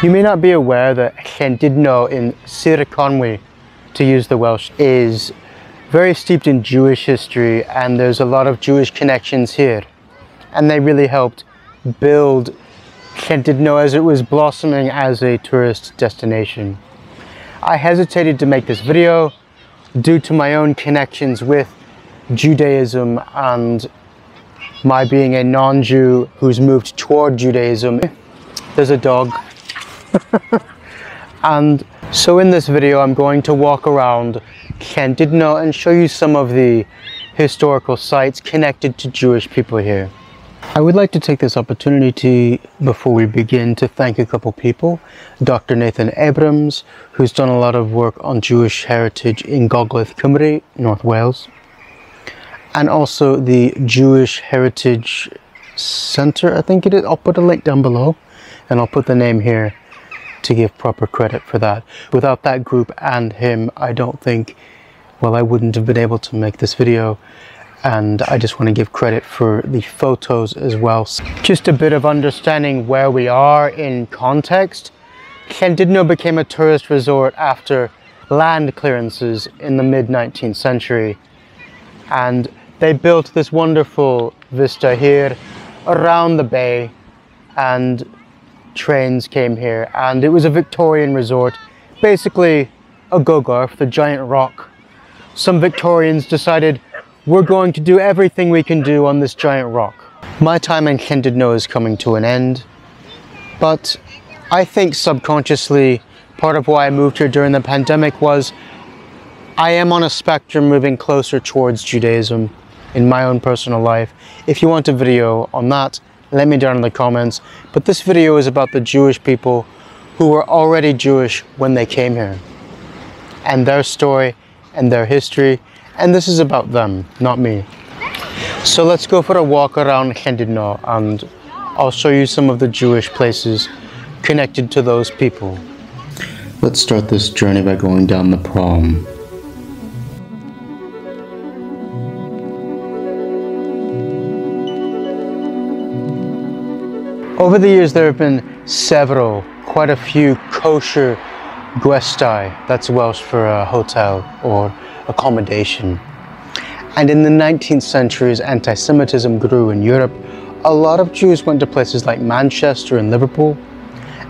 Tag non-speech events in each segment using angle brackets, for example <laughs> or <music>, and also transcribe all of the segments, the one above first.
You may not be aware that Llandudno in Sir Conwy, to use the Welsh, is very steeped in Jewish history and there's a lot of Jewish connections here. And they really helped build Llandudno as it was blossoming as a tourist destination. I hesitated to make this video due to my own connections with Judaism and my being a non-Jew who's moved toward Judaism. There's a dog. <laughs> and so in this video I'm going to walk around Llandudno and show you some of the historical sites connected to Jewish people here. I would like to take this opportunity before we begin to thank a couple people. Dr. Nathan Abrams, who's done a lot of work on Jewish heritage in Gogledd Cymru, North Wales. And also the Jewish Heritage Center, I think it is. I'll put a link down below and I'll put the name here to give proper credit for that. Without that group and him, I don't think, well, I wouldn't have been able to make this video and I just want to give credit for the photos as well. Just a bit of understanding where we are in context. Llandudno became a tourist resort after land clearances in the mid 19th century and they built this wonderful vista here around the bay and trains came here and it was a Victorian resort basically a Gogarth, the giant rock. Some Victorians decided we're going to do everything we can do on this giant rock. My time in Llandudno is coming to an end, but I think subconsciously part of why I moved here during the pandemic was I am on a spectrum moving closer towards Judaism in my own personal life. If you want a video on that, let me down in the comments. But this video is about the Jewish people who were already Jewish when they came here and their story and their history and this is about them, not me. So let's go for a walk around Llandudno and I'll show you some of the Jewish places connected to those people. Let's start this journey by going down the prom. Over the years there have been several, quite a few kosher gwestai, that's Welsh for a hotel or accommodation. And in the 19th century, as anti-Semitism grew in Europe, a lot of Jews went to places like Manchester and Liverpool.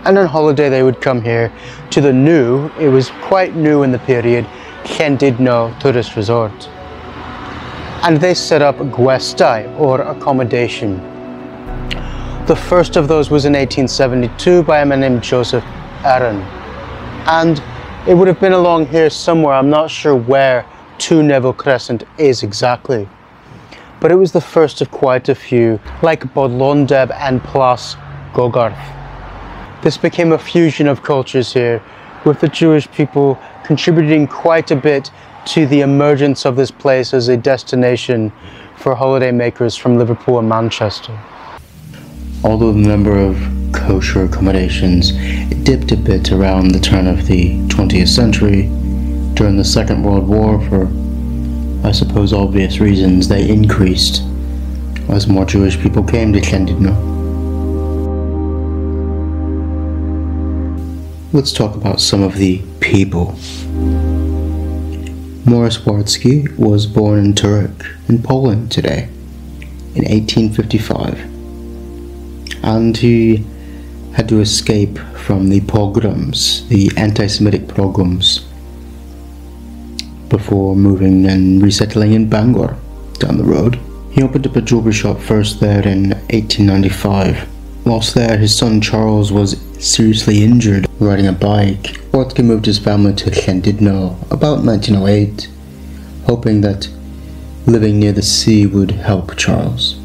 And on holiday, they would come here to the new, it was quite new in the period, Llandudno tourist resort. And they set up gwestai, or accommodation. The first of those was in 1872 by a man named Joseph Aaron. And it would have been along here somewhere, I'm not sure where Two Neville Crescent is exactly. But it was the first of quite a few, like Bodlondeb and Plas Gogarth. This became a fusion of cultures here, with the Jewish people contributing quite a bit to the emergence of this place as a destination for holidaymakers from Liverpool and Manchester. Although the number of kosher accommodations dipped a bit around the turn of the 20th century. During the Second World War, for I suppose obvious reasons, they increased as more Jewish people came to Llandudno. Let's talk about some of the people. Morris Wartski was born in Turek, in Poland today, in 1855 and he had to escape from the pogroms, the anti-Semitic pogroms, before moving and resettling in Bangor down the road. He opened up a jewelry shop first there in 1895. Whilst there, his son Charles was seriously injured riding a bike. Wartski moved his family to Llandudno about 1908, hoping that living near the sea would help Charles.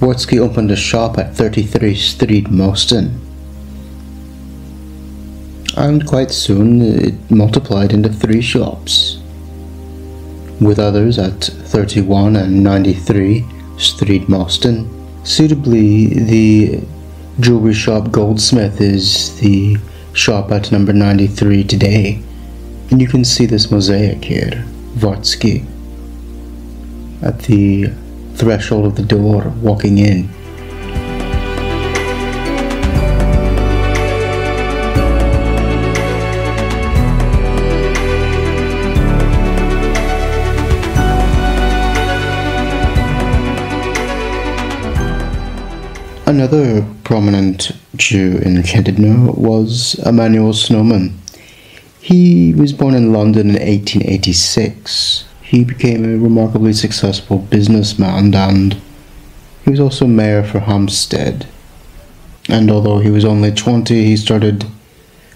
Wartski opened a shop at 33 Street Mostyn. And quite soon it multiplied into three shops, with others at 31 and 93 Street Mostyn. Suitably, the jewelry shop Goldsmith is the shop at number 93 today. And you can see this mosaic here, Wartski, at the threshold of the door walking in. Another prominent Jew in Llandudno was Emanuel Snowman. He was born in London in 1886 he became a remarkably successful businessman and he was also mayor for Hampstead. And although he was only 20, he started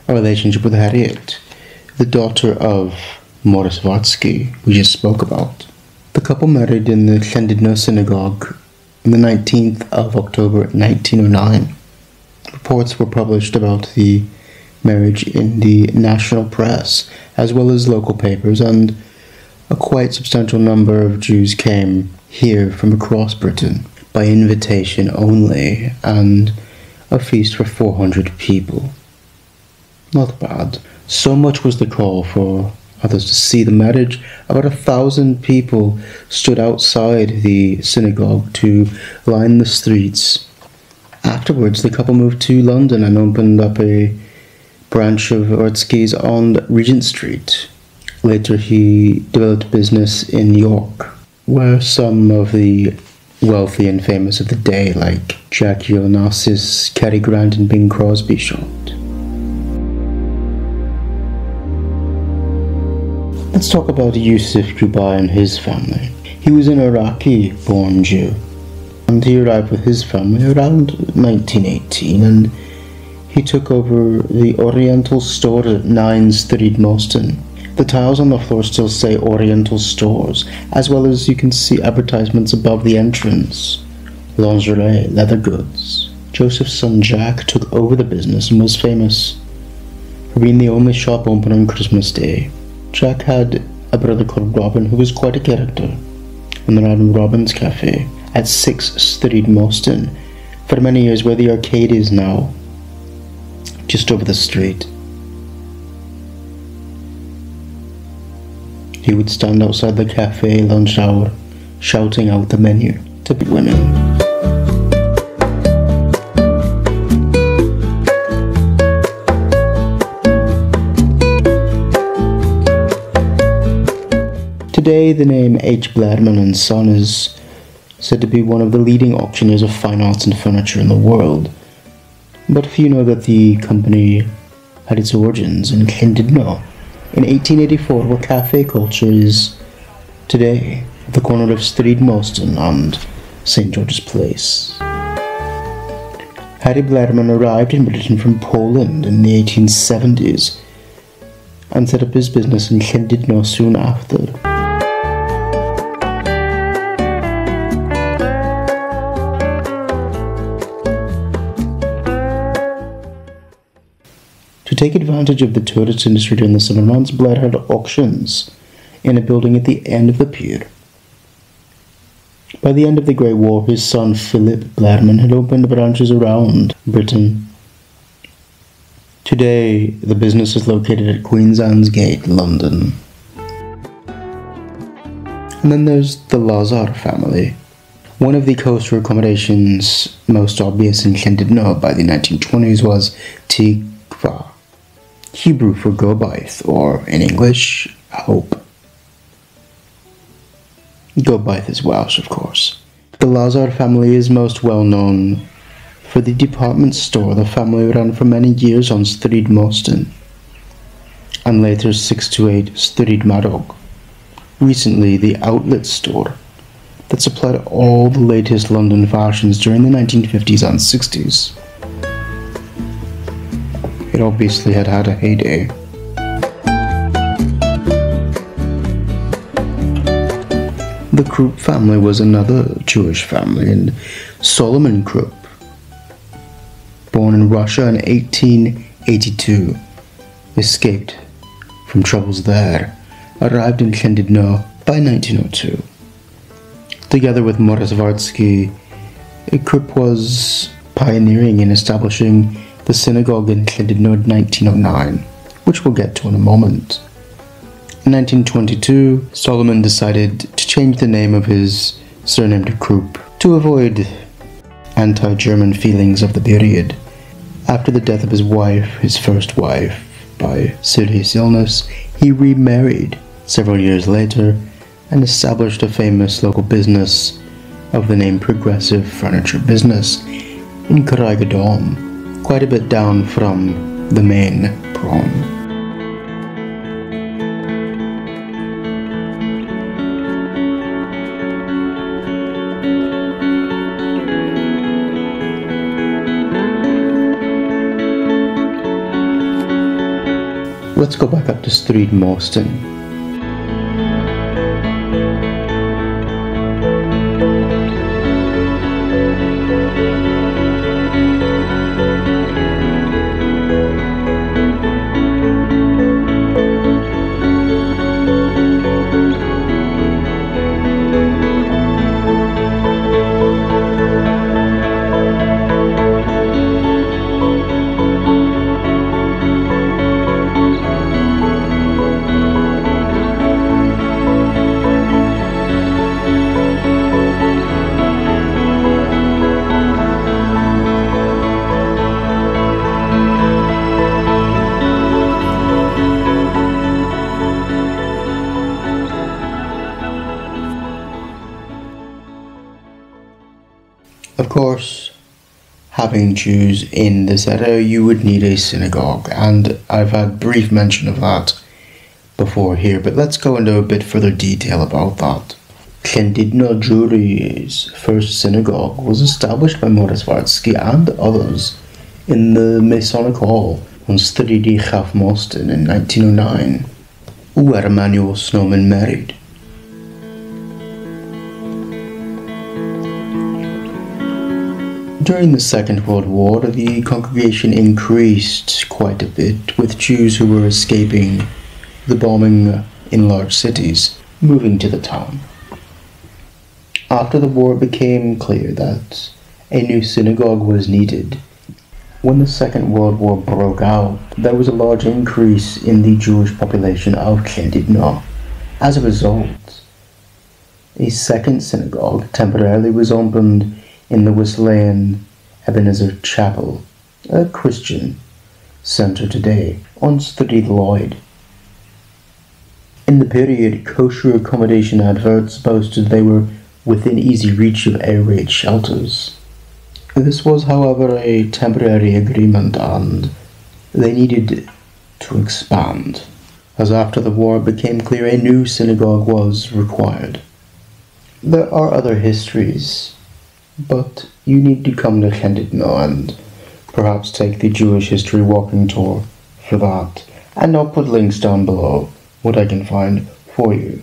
a relationship with Harriet, the daughter of Morris Wartski, we just spoke about. The couple married in the Llandudno synagogue on the 19th of October 1909. Reports were published about the marriage in the national press, as well as local papers, and a quite substantial number of Jews came here from across Britain by invitation only, and a feast for 400 people. Not bad. So much was the call for others to see the marriage. About a thousand people stood outside the synagogue to line the streets. Afterwards, the couple moved to London and opened up a branch of Wartski's on Regent Street. Later, he developed business in York, where some of the wealthy and famous of the day, like Jackie Onassis, Cary Grant, and Bing Crosby, shot. Let's talk about Yusuf Dubai and his family. He was an Iraqi born Jew, and he arrived with his family around 1918 and he took over the Oriental store at 9 Street Mostyn. The tiles on the floor still say Oriental Stores, as well as you can see advertisements above the entrance. Lingerie, leather goods. Joseph's son Jack took over the business and was famous for being the only shop open on Christmas Day. Jack had a brother called Robin who was quite a character and ran Robin's Cafe at 6th Street Mostyn for many years where the arcade is now, just over the street. He would stand outside the cafe lunch hour, shouting out the menu to women. Today, the name H. Blairman and Son is said to be one of the leading auctioneers of fine arts and furniture in the world. But few know that the company had its origins in Llandudno in 1884, where cafe culture is today, the corner of Street Mostyn and St. George's Place. Harry Blairman arrived in Britain from Poland in the 1870s and set up his business in Llandudno soon after. Take advantage of the tourist industry during the summer months, Blair held auctions in a building at the end of the pier. By the end of the Great War, his son Philip Blairman had opened branches around Britain. Today, the business is located at Queen's Gate, London. And then there's the Lazar family. One of the coastal accommodations most obvious in Llandudno by the 1920s was Tikva, Hebrew for go or in English, hope. Go is Welsh, of course. The Lazar family is most well known for the department store the family ran for many years on Street Mostyn, and later 6 to 8 Street Madog. Recently, the outlet store that supplied all the latest London fashions during the 1950s and 60s. Obviously had had a heyday. The Krupp family was another Jewish family, and Solomon Krupp, born in Russia in 1882, escaped from troubles there, arrived in Llandudno by 1902. Together with Morris Wartski, Krupp was pioneering in establishing the synagogue in Llandudno 1909, which we'll get to in a moment. In 1922, Solomon decided to change the name of his surname to Krupp to avoid anti-German feelings of the period. After the death of his wife, his first wife, by serious illness, he remarried several years later and established a famous local business of the name Progressive Furniture Business in Craig-y-Don, quite a bit down from the main prom. Let's go back up to Street Mostyn having Jews in this area, you would need a synagogue, and I've had brief mention of that before here, but let's go into a bit further detail about that. Llandudno Jewry's first synagogue was established by Morris Wartski and others in the Masonic Hall on Stryd Uchaf Mostyn in 1909, where Emanuel Snowman married. During the Second World War, the congregation increased quite a bit, with Jews who were escaping the bombing in large cities moving to the town. After the war, it became clear that a new synagogue was needed. When the Second World War broke out, there was a large increase in the Jewish population of Llandudno. As a result, a second synagogue temporarily was opened in the Wesleyan Ebenezer Chapel, a Christian center today on Stryd Lloyd. In the period, kosher accommodation adverts boasted they were within easy reach of air raid shelters. This was, however, a temporary agreement and they needed to expand, as after the war became clear a new synagogue was required. There are other histories but you need to come to Llandudno and perhaps take the Jewish History Walking Tour for that. And I'll put links down below what I can find for you.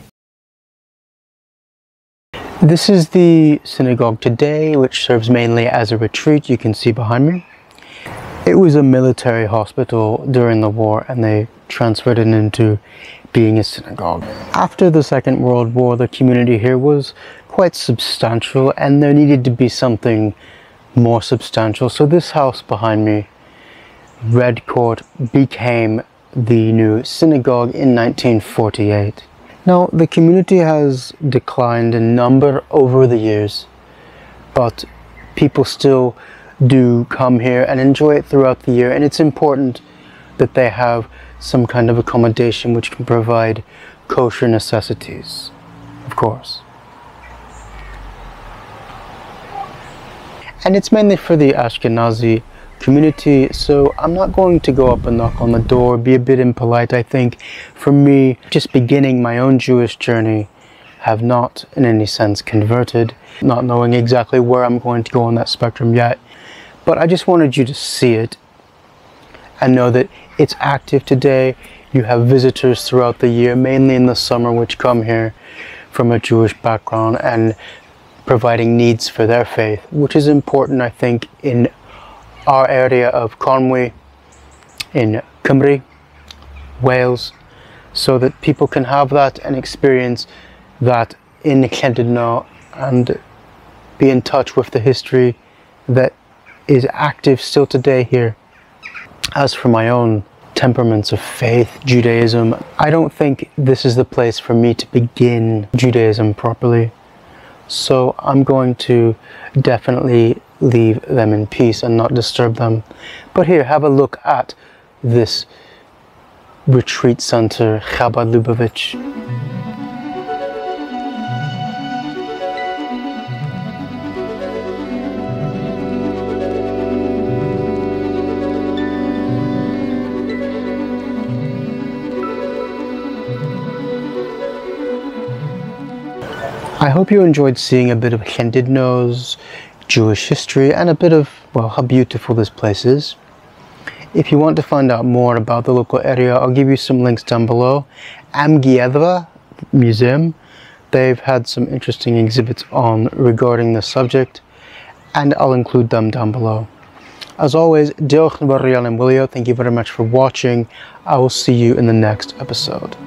This is the synagogue today, which serves mainly as a retreat, you can see behind me. It was a military hospital during the war and they transferred it into being a synagogue. After the Second World War, the community here was quite substantial and there needed to be something more substantial. So this house behind me, Red Court, became the new synagogue in 1948. Now, the community has declined in number over the years, but people still do come here and enjoy it throughout the year, and it's important that they have some kind of accommodation which can provide kosher necessities, of course. And it's mainly for the Ashkenazi community, so I'm not going to go up and knock on the door, be a bit impolite. I think for me, just beginning my own Jewish journey, have not in any sense converted, not knowing exactly where I'm going to go on that spectrum yet. But I just wanted you to see it and know that it's active today. You have visitors throughout the year, mainly in the summer, which come here from a Jewish background and providing needs for their faith, which is important, I think, in our area of Conwy, in Cymru, Wales, so that people can have that and experience that in Llandudno and be in touch with the history that is active still today here. As for my own temperaments of faith, Judaism, I don't think this is the place for me to begin Judaism properly. So I'm going to definitely leave them in peace and not disturb them. But here, have a look at this retreat center, Chabad Lubavitch. Hope you enjoyed seeing a bit of Llandudno's Jewish history and a bit of, well, how beautiful this place is. If you want to find out more about the local area, I'll give you some links down below. Amgueddfa Museum, they've had some interesting exhibits on regarding the subject, and I'll include them down below. As always, iawn am wylio. Thank you very much for watching. I will see you in the next episode.